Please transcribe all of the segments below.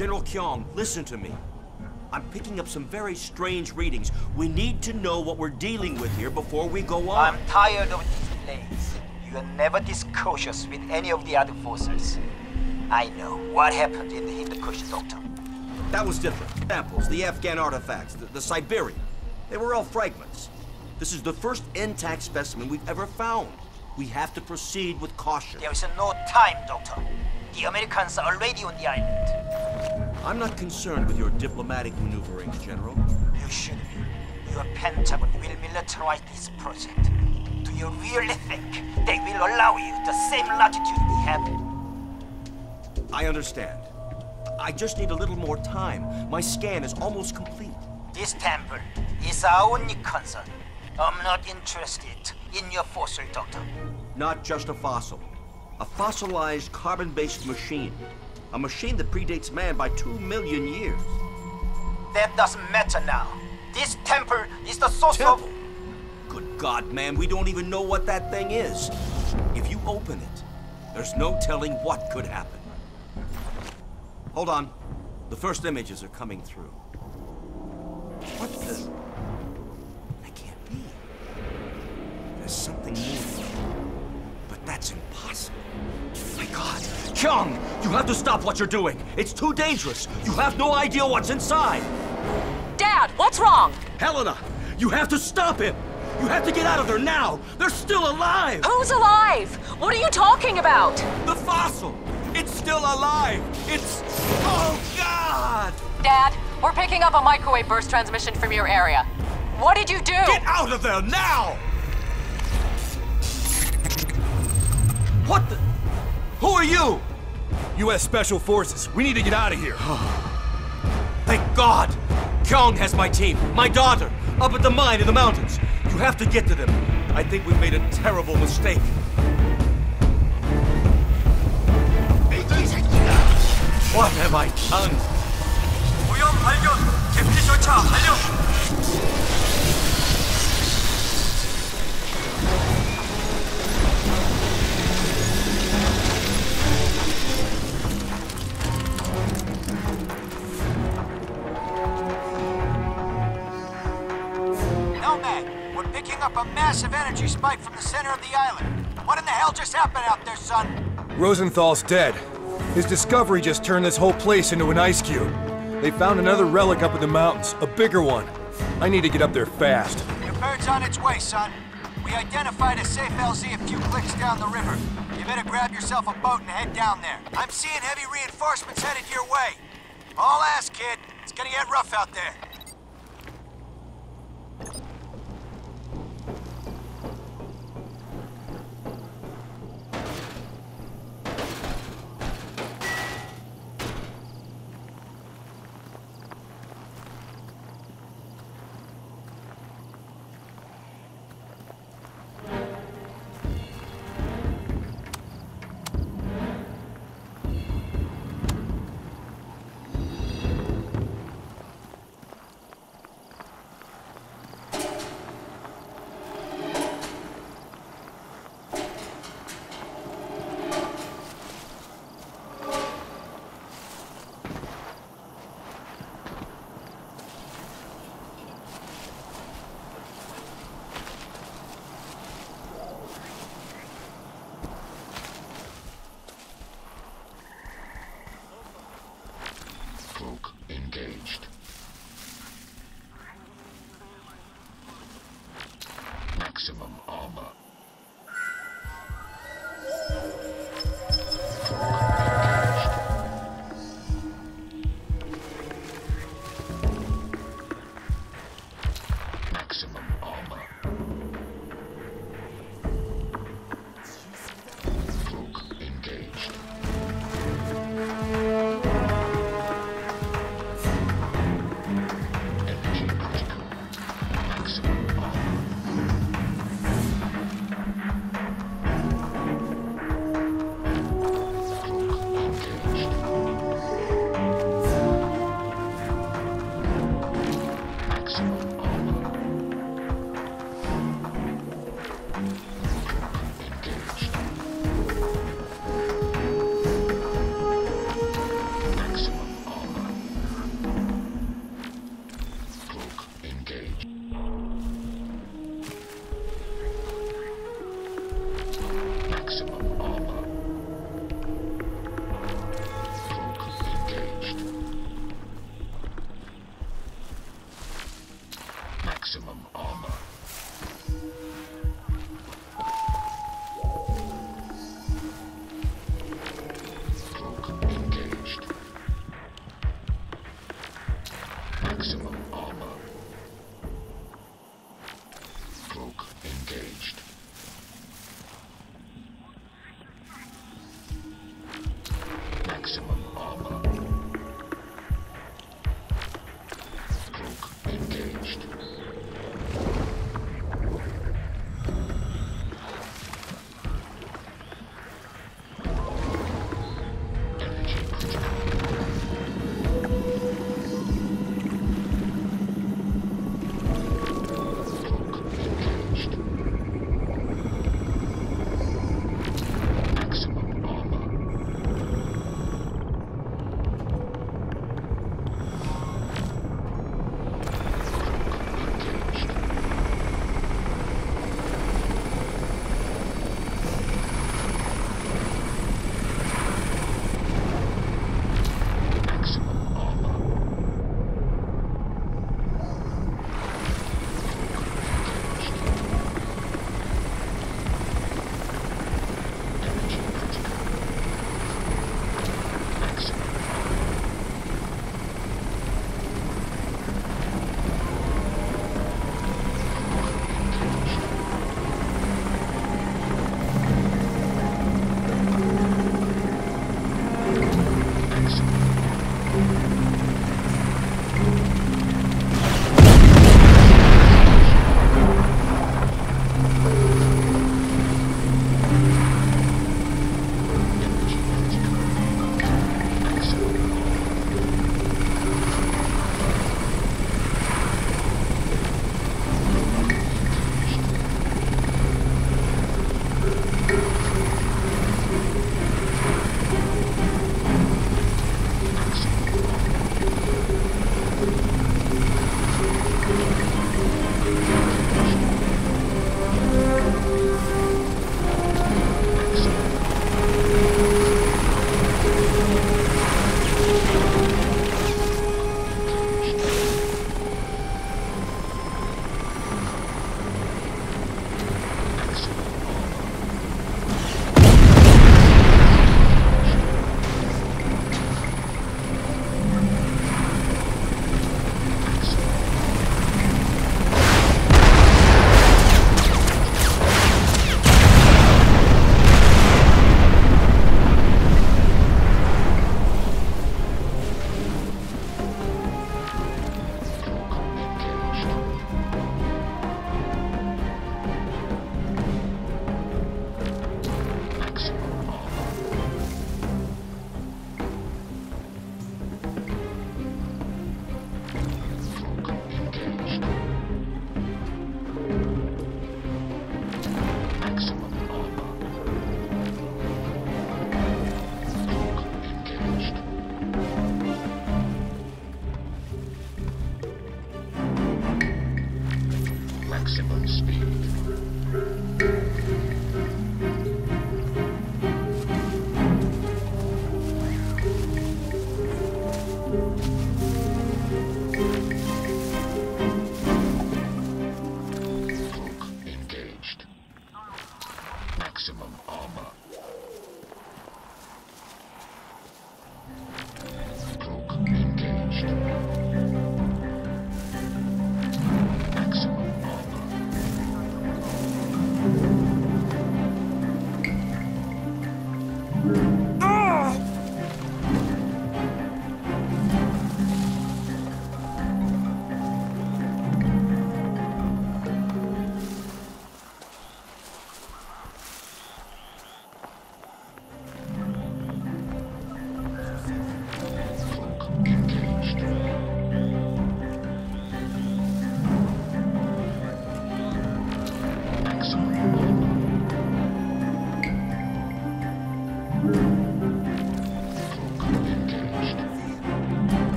General Kyong, listen to me. I'm picking up some very strange readings. We need to know what we're dealing with here before we go on. I'm tired of these delays. You are never this cautious with any of the other forces. I know what happened in the Hindu Kush, Doctor. That was different. Samples, the Afghan artifacts, the, the Siberian. They were all fragments. This is the first intact specimen we've ever found. We have to proceed with caution. There is no time, Doctor. The Americans are already on the island. I'm not concerned with your diplomatic maneuverings, General. You should be. Your Pentagon will militarize this project. Do you really think they will allow you the same latitude we have? I understand. I just need a little more time. My scan is almost complete. This temple is our only concern. I'm not interested in your fossil, Doctor. Not just a fossil. A fossilized carbon-based machine. A machine that predates man by two million years. That doesn't matter now. This temple is the source Temple? of... Good God, man, we don't even know what that thing is. If you open it, there's no telling what could happen. Hold on. The first images are coming through. What the? That can't be. There's something moving. But that's impossible. God. Kyong, you have to stop what you're doing. It's too dangerous. You have no idea what's inside. Dad, what's wrong? Helena, you have to stop him. You have to get out of there now. They're still alive. Who's alive? What are you talking about? The fossil! It's still alive! It's. Oh, God! Dad, we're picking up a microwave burst transmission from your area. What did you do? Get out of there now! What the. Who are you? U.S. Special Forces. We need to get out of here. Thank God! Kyung has my team, my daughter, up at the mine in the mountains. You have to get to them. I think we made a terrible mistake. What have I done? 오염 발견! 개피 절차 완료! Massive energy spike from the center of the island. What in the hell just happened out there, son? Rosenthal's dead. His discovery just turned this whole place into an ice cube. They found another relic up in the mountains, a bigger one. I need to get up there fast. Your bird's on its way, son. We identified a safe LZ a few clicks down the river. You better grab yourself a boat and head down there. I'm seeing heavy reinforcements headed your way. All ass, kid. It's gonna get rough out there.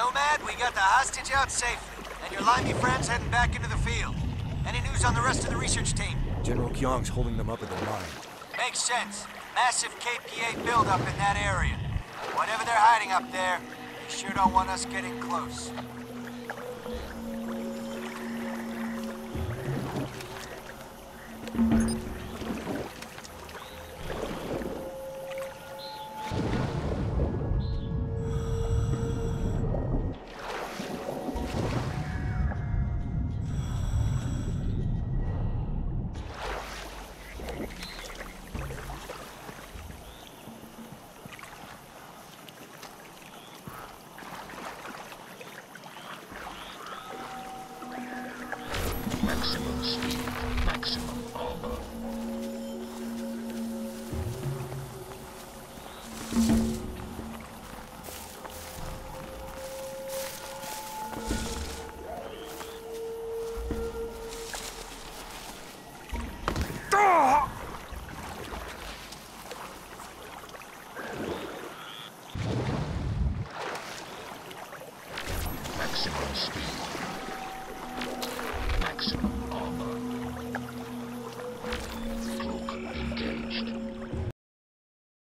Nomad, we got the hostage out safely, and your limey friends heading back into the field. Any news on the rest of the research team? General Kyong's holding them up at the mine. Makes sense. Massive KPA buildup in that area. Whatever they're hiding up there, they sure don't want us getting close.